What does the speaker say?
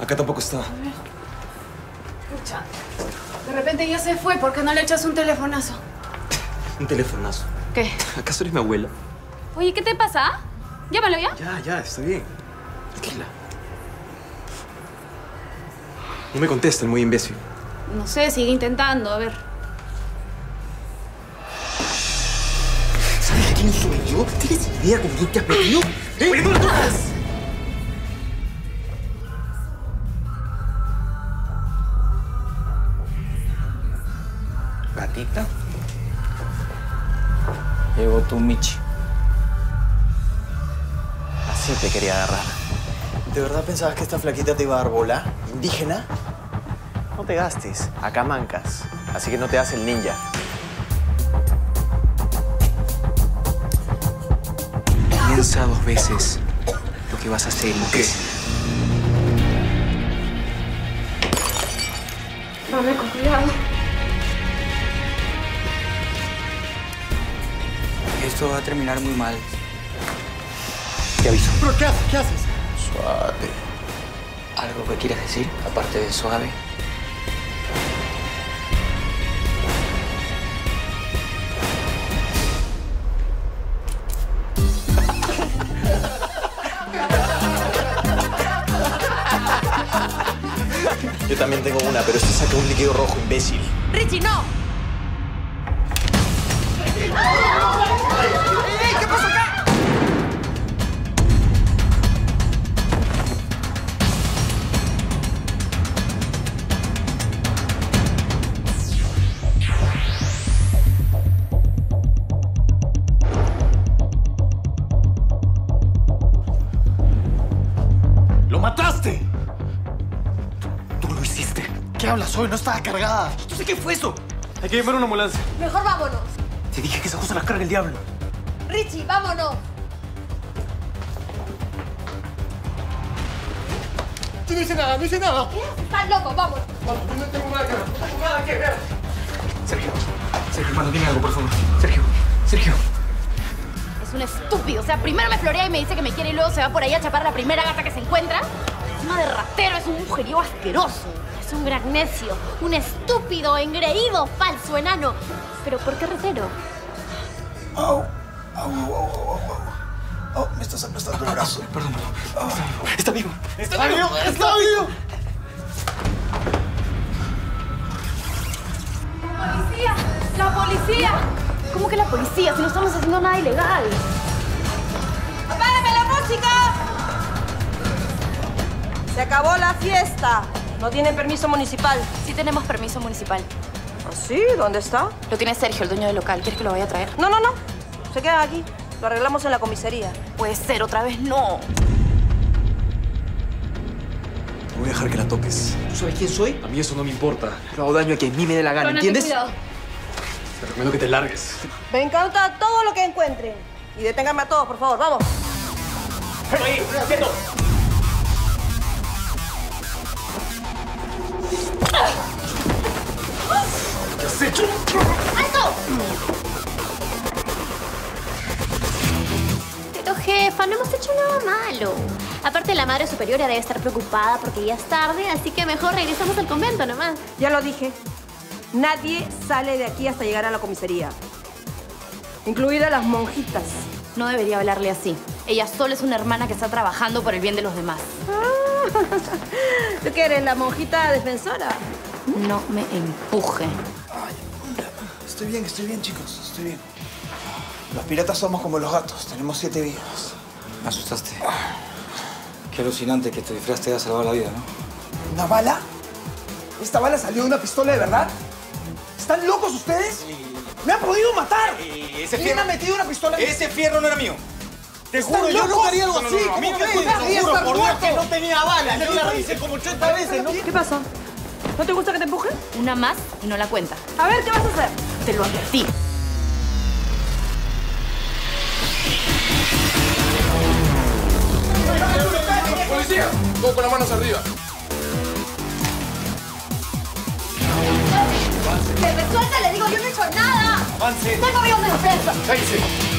Acá tampoco está. Escucha, de repente ya se fue. ¿Por qué no le echas un telefonazo? Un telefonazo. ¿Qué? ¿Acaso eres mi abuela? Oye, ¿qué te pasa? Llámalo ya. Ya, ya, está bien. Tranquila. No me contesta el muy imbécil. No sé, sigue intentando. A ver. ¿Sabes quién soy yo? ¿Tienes idea con quién te has metido? ¡Eh! Gatita. Llegó tu Michi. Así te quería agarrar. ¿De verdad pensabas que esta flaquita te iba a dar bola? ¿Indígena? No te gastes. Acá mancas. Así que no te hagas el ninja. Piensa dos veces lo que vas a hacer. ¿Qué? Dame con cuidado. Esto va a terminar muy mal. Te aviso. ¿Pero qué haces? ¿Qué haces? Suave. ¿Algo que quieras decir, aparte de suave? Yo también tengo una, pero esta saca un líquido rojo, imbécil. ¡Richie, no! ¡Lo mataste! Tú lo hiciste. ¿Qué hablas hoy? No estaba cargada. No sé qué fue eso. Hay que llamar una ambulancia. Mejor vámonos. Te dije que esa cosa la carga el diablo. Richie, vámonos. Yo no hice nada, no hice nada. Estás loco, vámonos. No tengo nada que ver. No tengo nada que ver. Sergio. Sergio, hermano, dime algo, por favor. Sergio. Sergio. Es un estúpido. O sea, primero me florea y me dice que me quiere y luego se va por ahí a chapar la primera gata que se encuentra. Encima de ratero, es un mujeriego asqueroso. Es un gran necio, un estúpido, engreído, falso, enano. ¿Pero por qué ratero? Au. Au, au, au, au, au. Oh, me estás aplastando el brazo. Perdón, perdón. Está vivo. ¡Está vivo! ¡Está vivo! ¡Policía! ¡La policía! ¿Cómo que la policía? Si no estamos haciendo nada ilegal. ¡Apágame la música! Se acabó la fiesta. No tienen permiso municipal. Sí tenemos permiso municipal. ¿Ah, sí? ¿Dónde está? Lo tiene Sergio, el dueño del local. ¿Quieres que lo vaya a traer? No, no, no. Se quedan aquí. Lo arreglamos en la comisaría. Puede ser, otra vez no. No voy a dejar que la toques. ¿Tú sabes quién soy? A mí eso no me importa. Yo hago daño a quien a mí me dé la gana, ¿entiendes? Cuidado. Te recomiendo que te largues. Me encanta todo lo que encuentren. Y deténganme a todos, por favor. Vamos. ¿Qué has hecho? Pero jefa, no hemos hecho nada malo. Aparte, la madre superiora debe estar preocupada porque ya es tarde, así que mejor regresamos al convento nomás. Ya lo dije. Nadie sale de aquí hasta llegar a la comisaría. Incluidas las monjitas. No debería hablarle así. Ella solo es una hermana que está trabajando por el bien de los demás. ¿Tú qué eres, la monjita defensora? No me empuje. Estoy bien, estoy bien, chicos. Estoy bien. Los piratas somos como los gatos. Tenemos siete vidas. Me asustaste. Qué alucinante que tu disfraz te haya salvado la vida, ¿no? ¿Una bala? ¿Esta bala salió de una pistola de verdad? ¿Están locos ustedes? ¡Me han podido matar! ese ¿Quién fierro- ha metido una pistola en Ese fierro no era mío. Te juro, yo nunca haría algo así. ¿Cómo no te juro está por Dios que no tenía bala. Yo la hice como 80 veces, ¿no? ¿Qué pasó? ¿No te gusta que te empuje? Una más y no la cuenta. A ver, ¿qué vas a hacer? Te lo advertí. ¡Policía! Todos con las manos arriba. ¡Que me suelta! Le digo, yo no he hecho nada. Avance. Tengo avión de defensa. ¡Cállese!